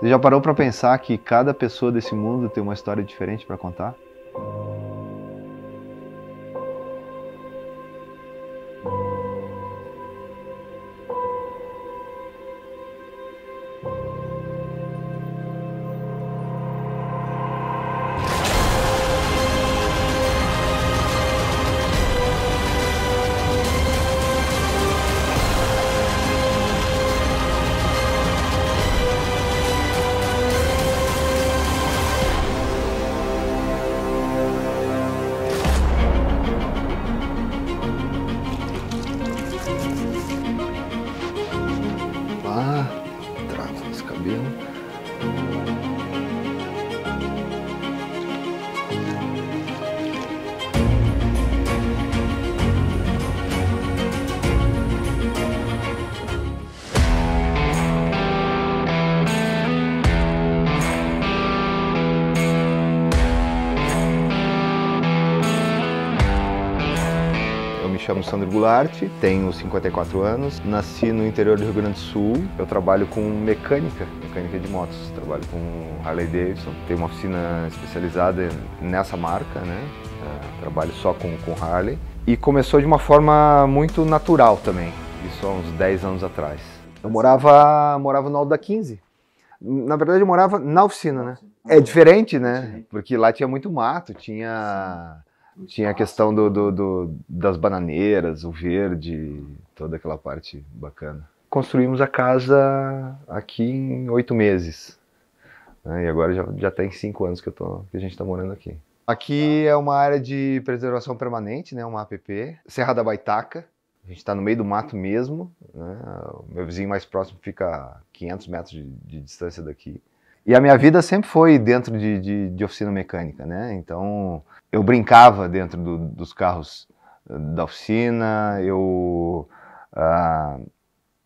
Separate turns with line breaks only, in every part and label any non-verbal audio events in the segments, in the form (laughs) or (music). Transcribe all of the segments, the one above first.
Você já parou para pensar que cada pessoa desse mundo tem uma história diferente para contar? Chamo Sandro Goulart, tenho 54 anos, nasci no interior do Rio Grande do Sul. Eu trabalho com mecânica, mecânica de motos. Trabalho com Harley Davidson. Tenho uma oficina especializada nessa marca, né? É, trabalho só com, com Harley. E começou de uma forma muito natural também, isso há uns 10 anos atrás. Eu morava, morava no Alto da 15. Na verdade, eu morava na oficina, né? É diferente, né? Porque lá tinha muito mato, tinha tinha a questão do, do- do- das bananeiras, o verde, toda aquela parte bacana. Construímos a casa aqui em oito meses. né, E agora já, já tem cinco anos que, tô, que a gente está morando aqui. Aqui é uma área de preservação permanente, né, uma APP. Serra da Baitaca. A gente está no meio do mato mesmo. né, O meu vizinho mais próximo fica a 500 metros de, de distância daqui. E a minha vida sempre foi dentro de, de- de oficina mecânica, né? Então, eu brincava dentro do- dos carros eh, da oficina, eu ah,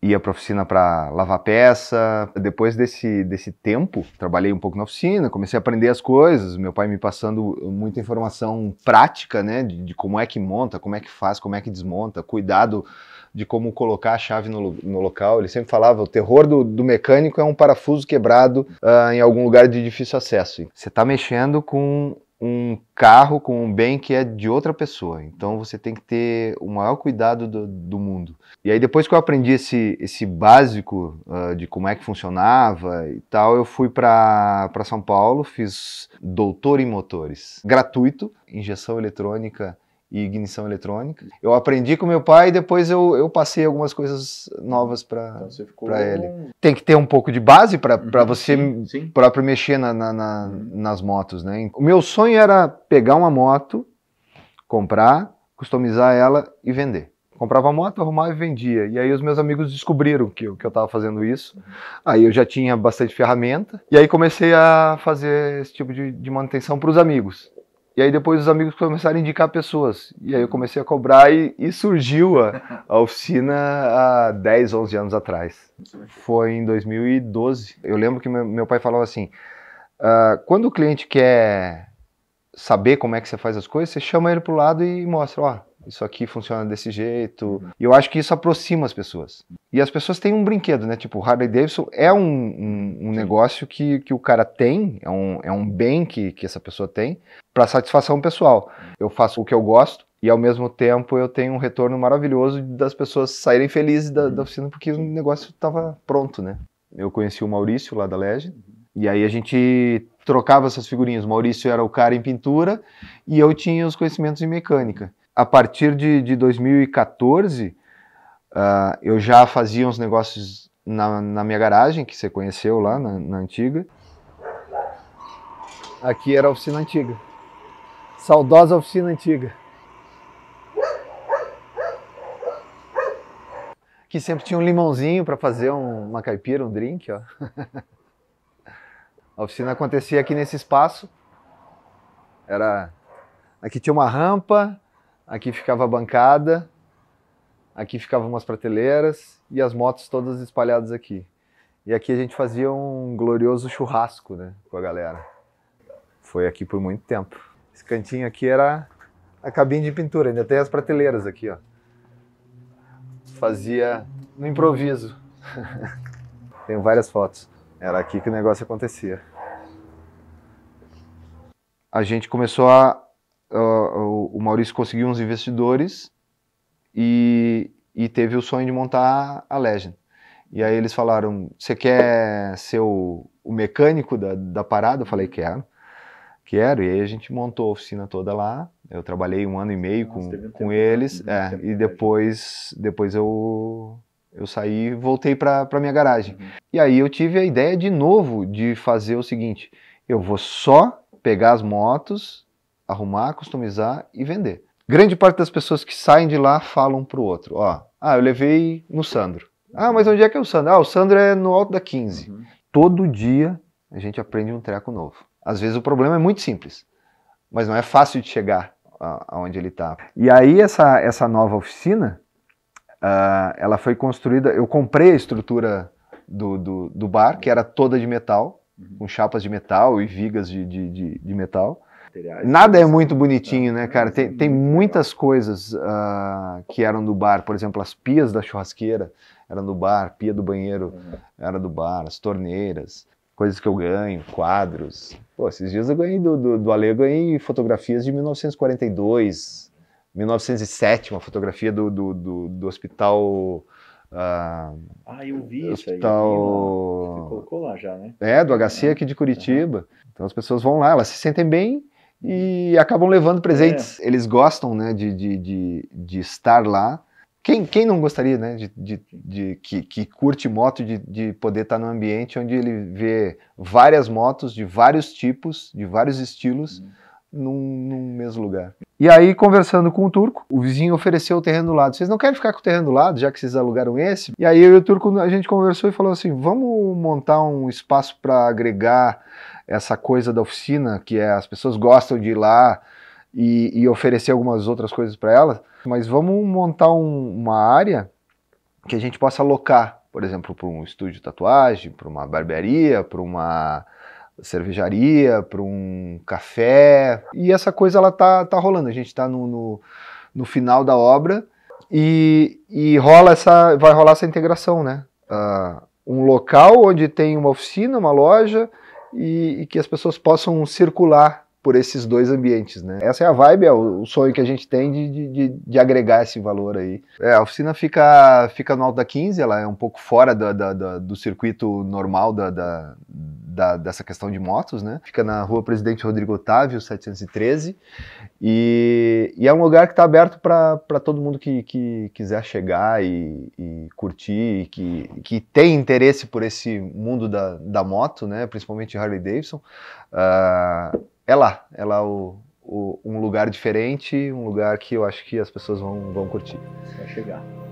ia para oficina para lavar peça. Depois desse, desse tempo, trabalhei um pouco na oficina, comecei a aprender as coisas, meu pai me passando muita informação prática, né, de, de como é que monta, como é que faz, como é que desmonta, cuidado de como colocar a chave no, no local. Ele sempre falava, o terror do, do mecânico é um parafuso quebrado ah, em algum lugar de difícil acesso. Você está mexendo com um carro, com um bem que é de outra pessoa. Então você tem que ter o maior cuidado do, do mundo. E aí depois que eu aprendi esse, esse básico ah, de como é que funcionava e tal, eu fui para São Paulo, fiz doutor em motores, gratuito, injeção eletrônica e ignição eletrônica. Eu aprendi com meu pai e depois eu, eu passei algumas coisas novas para
Então
ele. tem que ter um pouco de base para
Uhum,
você
sim, sim.
próprio mexer na- na- na-
Uhum.
nas motos, né? O meu sonho era pegar uma moto, comprar, customizar ela e vender. Comprava a moto, arrumava e vendia. E aí os meus amigos descobriram que, eu- que eu estava fazendo isso. Aí eu já tinha bastante ferramenta. E aí comecei a fazer esse tipo de, de manutenção para os amigos. E aí depois os amigos começaram a indicar pessoas. E aí eu comecei a cobrar e, e surgiu a, (laughs) a oficina há 10, 11 anos atrás. Foi em 2012. Eu lembro que meu, meu pai falava assim: "Ah, quando o cliente quer saber como é que você faz as coisas, você chama ele pro lado e mostra, ó, isso aqui funciona desse jeito. E eu acho que isso aproxima as pessoas. E as pessoas têm um brinquedo, né? Tipo, Harley Davidson é um, um, um negócio que, que o cara tem, é um, é um bem que, que essa pessoa tem, para satisfação pessoal. Eu faço o que eu gosto. E ao mesmo tempo eu tenho um retorno maravilhoso das pessoas saírem felizes da, da oficina porque o negócio estava pronto, né? Eu conheci o Maurício lá da Legend, e aí a gente trocava essas figurinhas. O Maurício era o cara em pintura e eu tinha os conhecimentos em mecânica. A partir de, de 2014, ah, eu já fazia uns negócios na, na minha garagem, que você conheceu lá na, na antiga. Aqui era a oficina antiga. Saudosa oficina antiga. Aqui sempre tinha um limãozinho para fazer um- uma caipira, um drink, ó. (laughs) A oficina acontecia aqui nesse espaço. Era aqui tinha uma rampa, aqui ficava a bancada, aqui ficavam umas prateleiras e as motos todas espalhadas aqui. E aqui a gente fazia um glorioso churrasco, né, com a galera. Foi aqui por muito tempo. Esse cantinho aqui era a cabine de pintura, ainda tem as prateleiras aqui, ó. Fazia no improviso. (laughs) Tenho várias fotos. Era aqui que o negócio acontecia. A gente começou a. Uh, o Maurício conseguiu uns investidores e, e teve o sonho de montar a Legend. E aí eles falaram: Você quer ser o, o mecânico da, da parada? Eu falei: Quero. Quero. E aí a gente montou a oficina toda lá. Eu trabalhei um ano e meio Nossa, com, com eles. É, e depois, depois eu, eu saí e voltei para minha garagem. Uhum. E aí eu tive a ideia de novo de fazer o seguinte: eu vou só pegar as motos, arrumar, customizar e vender. Grande parte das pessoas que saem de lá falam para o outro: ó, ah, eu levei no Sandro. Ah, mas onde é que é o Sandro? Ah, o Sandro é no alto da 15. Uhum. Todo dia a gente aprende um treco novo. Às vezes o problema é muito simples, mas não é fácil de chegar aonde ele está. E aí essa, essa nova oficina, uh, ela foi construída, eu comprei a estrutura do, do, do bar, que era toda de metal, uhum. com chapas de metal e vigas de, de, de, de metal. Nada é muito bonitinho, né, cara? Tem, tem muitas coisas uh, que eram do bar, por exemplo, as pias da churrasqueira eram do bar, pia do banheiro uhum. era do bar, as torneiras, coisas que eu ganho, quadros. Pô, esses dias eu ganhei do, do, do Ale, eu ganhei fotografias de 1942, 1907, uma fotografia do, do, do, do hospital.
Uh, ah, eu vi
isso aí. Você
colocou lá já, né?
É, do HC aqui de Curitiba. Uhum. Então as pessoas vão lá, elas se sentem bem e acabam levando presentes. É. Eles gostam né, de, de, de, de estar lá quem, quem não gostaria, né, de, de, de que, que, curte moto, de, de poder estar num ambiente onde ele vê várias motos de vários tipos, de vários estilos, uhum. num, num, mesmo lugar. E aí, conversando com o Turco, o vizinho ofereceu o terreno do lado. Vocês não querem ficar com o terreno do lado, já que vocês alugaram esse? E aí eu e o Turco, a gente conversou e falou assim, vamos montar um espaço para agregar essa coisa da oficina, que é as pessoas gostam de ir lá e, e oferecer algumas outras coisas para elas mas vamos montar um, uma área que a gente possa alocar, por exemplo, para um estúdio de tatuagem, para uma barbearia, para uma cervejaria, para um café. E essa coisa ela tá, tá rolando. A gente está no, no, no, final da obra e, e rola essa, vai rolar essa integração, né? Uh, um local onde tem uma oficina, uma loja e, e que as pessoas possam circular por esses dois ambientes, né? Essa é a vibe, é o sonho que a gente tem de, de, de agregar esse valor aí. É, a oficina fica, fica no Alto da 15, ela é um pouco fora do, do, do circuito normal da, da, da, dessa questão de motos, né? Fica na rua Presidente Rodrigo Otávio, 713, e, e é um lugar que está aberto para todo mundo que, que quiser chegar e, e curtir, que, que tem interesse por esse mundo da, da moto, né? Principalmente Harley Davidson. Uh, é lá, é lá o, um lugar diferente, um lugar que eu acho que as pessoas vão, vão curtir.
Vai chegar.